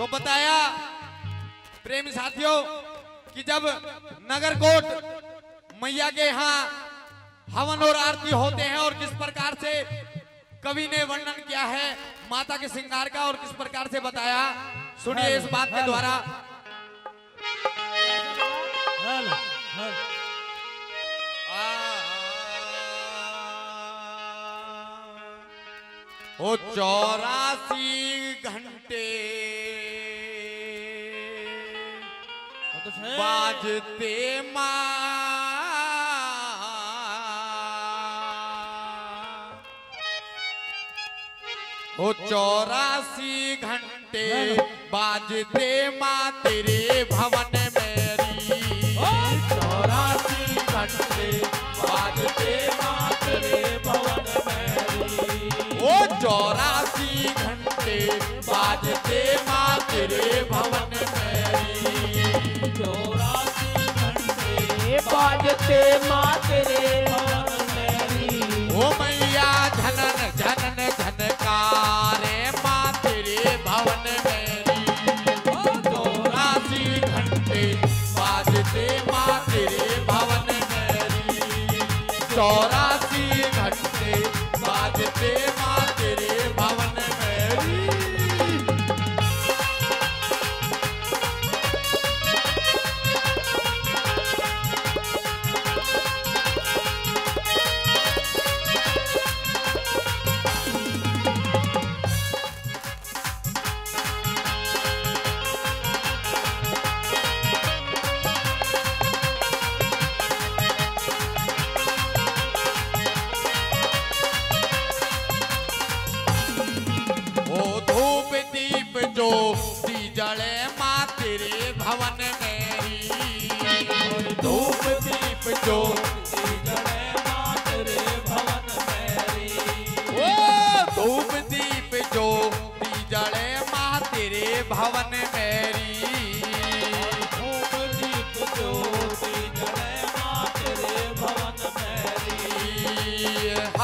तो बताया प्रेमी साथियों कि जब नगरकोट मैया के यहाँ हवन और आरती होते हैं और किस प्रकार से कवि ने वर्णन किया है माता के श्रृंगार का और किस प्रकार से बताया सुनिए इस बात के द्वारा। Hello hello. ओ चौरासी बाजते मा। ओ चौरासी घंटे बाजते माँ तेरे भवन बाजते माँ तेरे ओ मैया झनन झनन झनकारे माँ तेरे भवन मेरी। चौरासी घंटे बाजते माँ भवन मेरी। चौरासी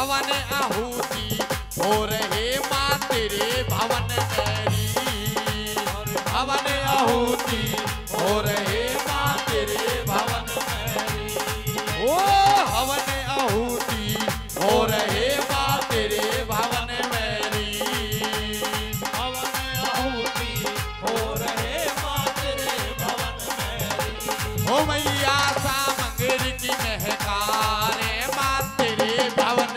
हवन आहुति। हो रहे माँ तेरे भवन मेरी हवन आहुति। हो रहे माँ तेरे भवन मेरी ओ हवन आहुति। हो रहे माँ तेरे भवन मेरी हवन आहुति। हो रहे माँ तेरे भवन मेरी ओ मैया सामग्री की महकारे भवन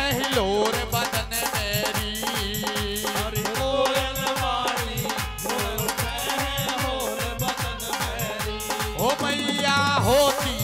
ओ मैया होती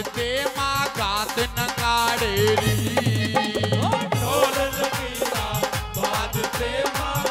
बाजते माँ गात ढोल नगीरा बाजते माता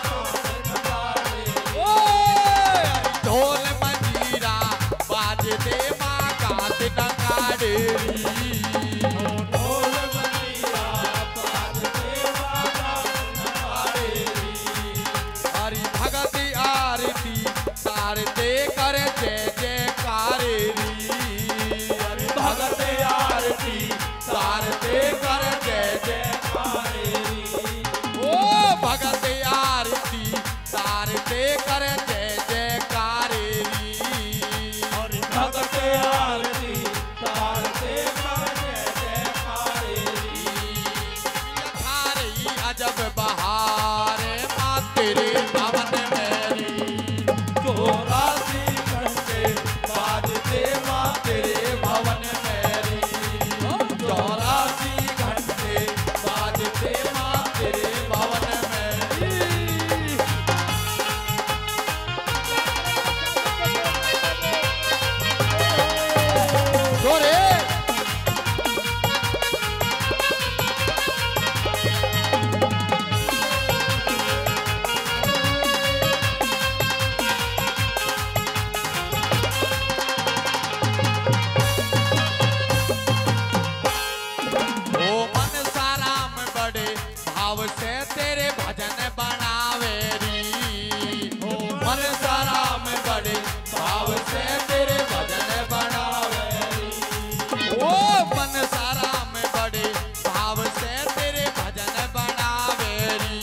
भाव से तेरे भजन बनावे री ओ मन साराम बड़े भाव से तेरे भजन बनावे री ओ, मन साराम बड़े भाव से तेरे भजन बनावे री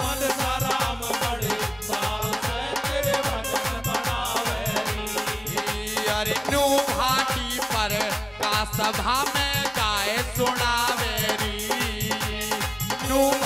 मन साराम बड़े भाव से तेरे भजन बनावे अरे नू घाटी पर सभा में नू